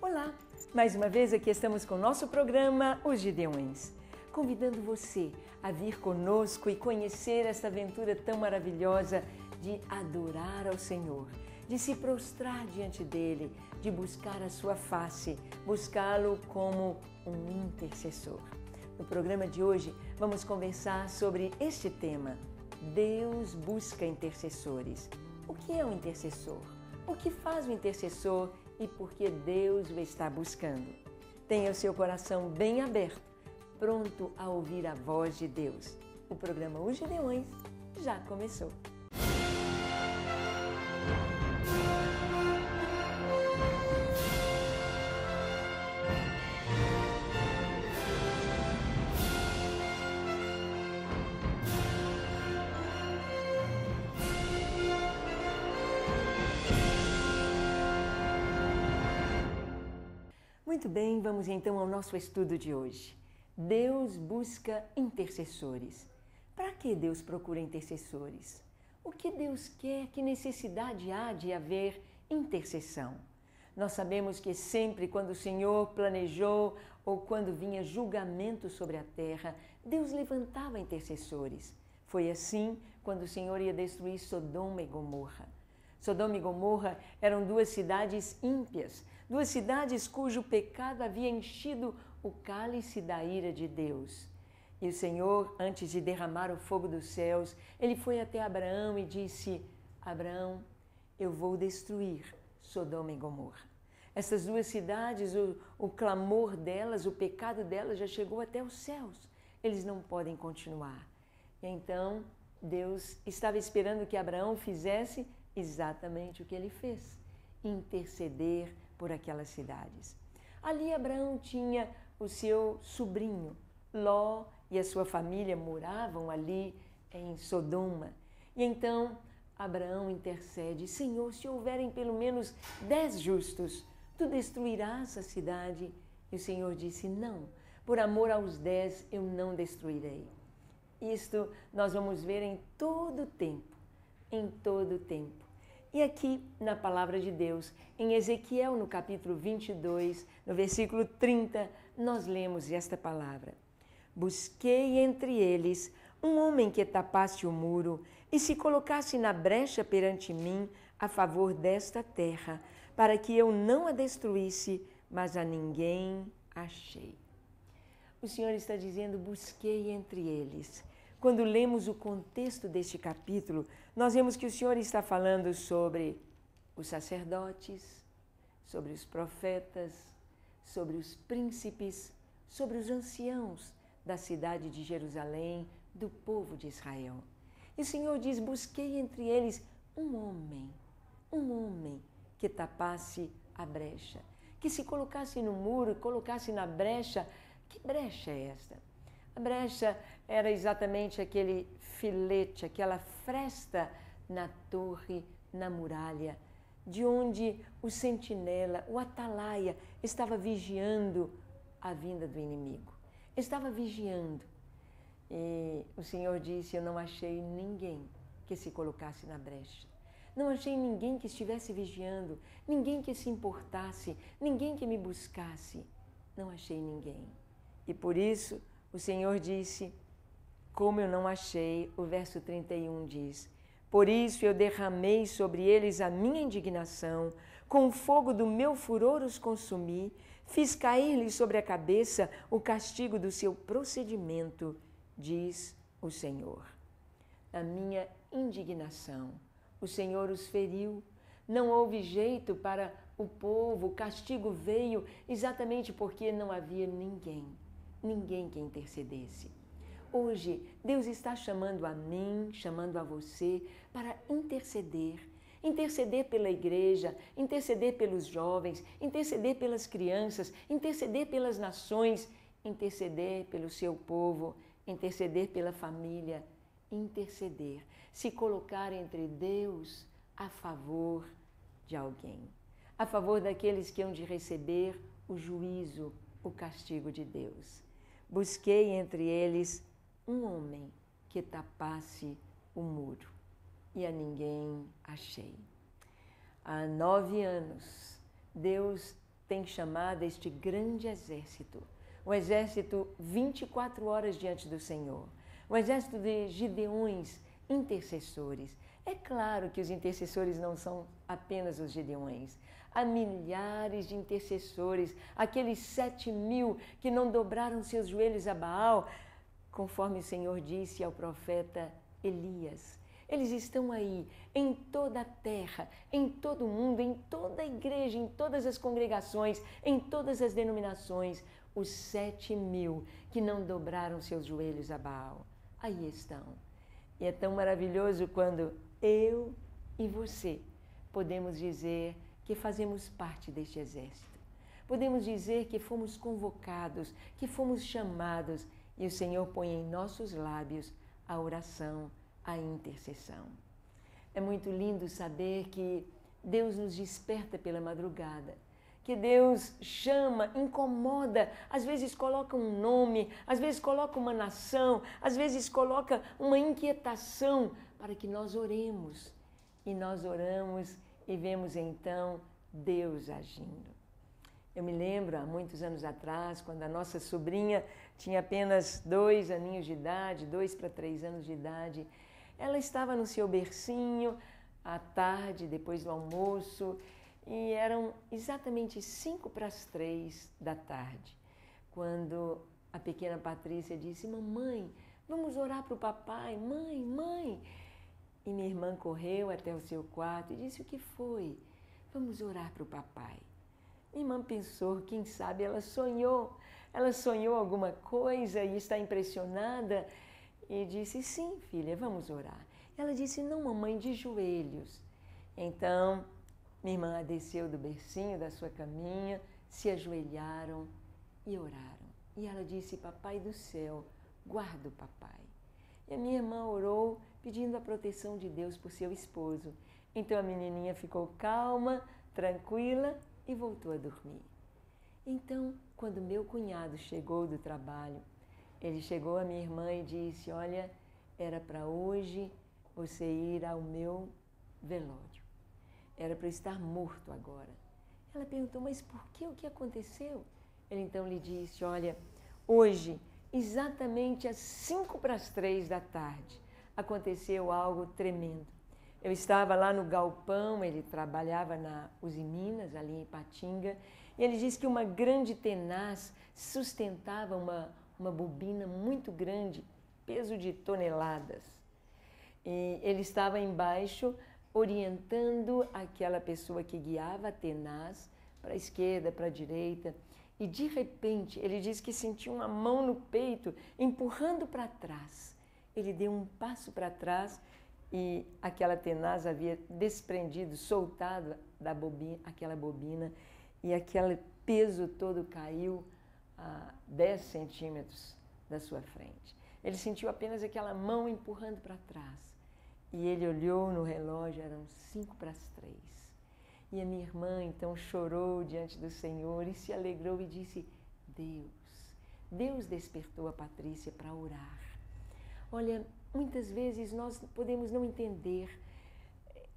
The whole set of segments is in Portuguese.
Olá! Mais uma vez aqui estamos com o nosso programa Os Gideões, convidando você a vir conosco e conhecer esta aventura tão maravilhosa de adorar ao Senhor, de se prostrar diante dele, de buscar a sua face, buscá-lo como um intercessor. No programa de hoje vamos conversar sobre este tema: Deus busca intercessores. O que é um intercessor? O que faz o intercessor e porque Deus o está buscando. Tenha o seu coração bem aberto, pronto a ouvir a voz de Deus. O programa Os Gideões já começou. Muito bem, vamos então ao nosso estudo de hoje. Deus busca intercessores. Para que Deus procura intercessores? O que Deus quer? Que necessidade há de haver intercessão? Nós sabemos que sempre quando o Senhor planejou ou quando vinha julgamento sobre a terra, Deus levantava intercessores. Foi assim quando o Senhor ia destruir Sodoma e Gomorra. Sodoma e Gomorra eram duas cidades ímpias, duas cidades cujo pecado havia enchido o cálice da ira de Deus. E o Senhor, antes de derramar o fogo dos céus, ele foi até Abraão e disse: Abraão, eu vou destruir Sodoma e Gomorra. Essas duas cidades, o, o clamor delas, o pecado delas já chegou até os céus. Eles não podem continuar. E então Deus estava esperando que Abraão fizesse exatamente o que ele fez: interceder por aquelas cidades. Ali Abraão tinha o seu sobrinho, Ló e a sua família moravam ali em Sodoma. E então Abraão intercede: Senhor, se houverem pelo menos dez justos, tu destruirás a cidade? E o Senhor disse: Não, por amor aos dez eu não destruirei. Isto nós vamos ver em todo o tempo, em todo o tempo. E aqui na palavra de Deus, em Ezequiel, no capítulo 22, no versículo 30, nós lemos esta palavra: Busquei entre eles um homem que tapasse o muro e se colocasse na brecha perante mim a favor desta terra, para que eu não a destruísse, mas a ninguém achei. O Senhor está dizendo: busquei entre eles. Quando lemos o contexto deste capítulo, nós vemos que o Senhor está falando sobre os sacerdotes, sobre os profetas, sobre os príncipes, sobre os anciãos da cidade de Jerusalém, do povo de Israel. E o Senhor diz: Busquei entre eles um homem, um homem que tapasse a brecha, que se colocasse no muro, colocasse na brecha. Que brecha é esta? A brecha era exatamente aquele filete, aquela fresta na torre, na muralha, de onde o sentinela, o atalaia, estava vigiando a vinda do inimigo. Estava vigiando. E o Senhor disse: Eu não achei ninguém que se colocasse na brecha. Não achei ninguém que estivesse vigiando, ninguém que se importasse, ninguém que me buscasse. Não achei ninguém. E por isso, o Senhor disse: Como eu não achei, o verso 31 diz: Por isso eu derramei sobre eles a minha indignação, com o fogo do meu furor os consumi, fiz cair-lhes sobre a cabeça o castigo do seu procedimento, diz o Senhor. Na minha indignação, o Senhor os feriu. Não houve jeito para o povo, o castigo veio exatamente porque não havia ninguém ninguém que intercedesse. Hoje, Deus está chamando a mim, chamando a você para interceder. Interceder pela igreja, interceder pelos jovens, interceder pelas crianças, interceder pelas nações, interceder pelo seu povo, interceder pela família, interceder, se colocar entre Deus a favor de alguém, a favor daqueles que hão de receber o juízo, o castigo de Deus. Busquei entre eles um homem que tapasse o muro e a ninguém achei. Há nove anos, Deus tem chamado este grande exército, o exército 24 horas diante do Senhor, o exército de Gideões intercessores. É claro que os intercessores não são apenas os Gideões. Há milhares de intercessores, aqueles sete mil que não dobraram seus joelhos a Baal, conforme o Senhor disse ao profeta Elias. Eles estão aí, em toda a terra, em todo o mundo, em toda a igreja, em todas as congregações, em todas as denominações, os sete mil que não dobraram seus joelhos a Baal. Aí estão. E é tão maravilhoso quando eu e você podemos dizer que fazemos parte deste exército. Podemos dizer que fomos convocados, que fomos chamados e o Senhor põe em nossos lábios a oração a intercessão. É muito lindo saber que Deus nos desperta pela madrugada, que Deus chama, incomoda, às vezes coloca um nome, às vezes coloca uma nação, às vezes coloca uma inquietação para que nós oremos. E nós oramos e vemos então Deus agindo. Eu me lembro há muitos anos atrás, quando a nossa sobrinha tinha apenas dois aninhos de idade, dois para três anos de idade, ela estava no seu bercinho à tarde, depois do almoço, e eram exatamente cinco para as três da tarde, quando a pequena Patrícia disse: Mamãe, vamos orar para o papai, mãe, mãe. E minha irmã correu até o seu quarto e disse: O que foi? Vamos orar para o papai. Minha irmã pensou, quem sabe ela sonhou, ela sonhou alguma coisa e está impressionada e disse: Sim, filha, vamos orar. Ela disse: Não, mamãe, de joelhos. Então, minha irmã desceu do bercinho da sua caminha, se ajoelharam e oraram. E ela disse: Papai do céu, guarda o papai. E a minha irmã orou pedindo a proteção de Deus por seu esposo. Então a menininha ficou calma, tranquila e voltou a dormir. Então, quando meu cunhado chegou do trabalho, ele chegou a minha irmã e disse: Olha, era para hoje você ir ao meu velório. Era para estar morto agora. Ela perguntou: Mas por que? O que aconteceu? Ele então lhe disse: Olha, hoje, exatamente às cinco para as três da tarde, aconteceu algo tremendo. Eu estava lá no galpão, ele trabalhava na Uzi Minas, ali em Patinga, e ele disse que uma grande tenaz sustentava uma, uma bobina muito grande, peso de toneladas. E ele estava embaixo orientando aquela pessoa que guiava tenaz para a esquerda, para a direita. E de repente ele disse que sentiu uma mão no peito empurrando para trás. Ele deu um passo para trás e aquela tenaz havia desprendido, soltado da bobina, aquela bobina e aquele peso todo caiu a 10 centímetros da sua frente. Ele sentiu apenas aquela mão empurrando para trás. E ele olhou no relógio, eram cinco para as três. E a minha irmã então chorou diante do Senhor e se alegrou e disse: Deus, Deus despertou a Patrícia para orar. Olha, muitas vezes nós podemos não entender,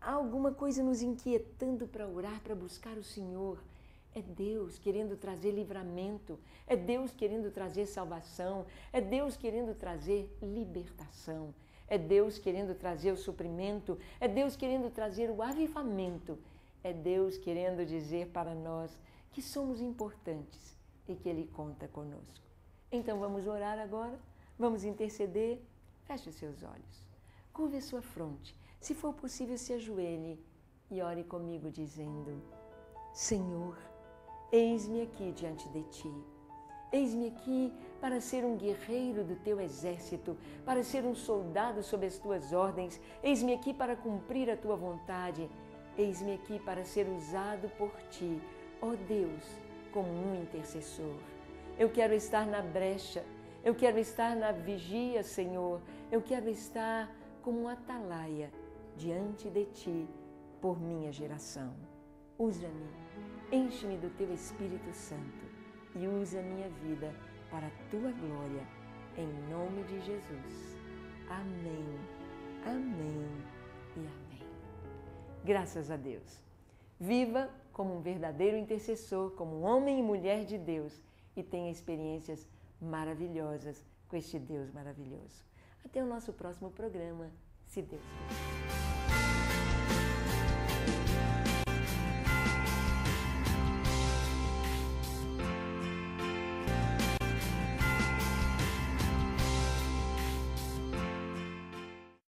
há alguma coisa nos inquietando para orar, para buscar o Senhor. É Deus querendo trazer livramento, é Deus querendo trazer salvação, é Deus querendo trazer libertação, é Deus querendo trazer o suprimento, é Deus querendo trazer o avivamento, é Deus querendo dizer para nós que somos importantes e que Ele conta conosco. Então vamos orar agora, vamos interceder. Feche os seus olhos, curve a sua fronte, se for possível, se ajoelhe e ore comigo, dizendo: Senhor, Eis-me aqui diante de ti. Eis-me aqui para ser um guerreiro do teu exército, para ser um soldado sob as tuas ordens. Eis-me aqui para cumprir a tua vontade. Eis-me aqui para ser usado por ti, ó Deus, como um intercessor. Eu quero estar na brecha, eu quero estar na vigia, Senhor. Eu quero estar como um atalaia diante de ti por minha geração. Usa-me Enche-me do teu Espírito Santo e usa a minha vida para a tua glória, em nome de Jesus. Amém, amém e amém. Graças a Deus. Viva como um verdadeiro intercessor, como um homem e mulher de Deus e tenha experiências maravilhosas com este Deus maravilhoso. Até o nosso próximo programa, se Deus quiser.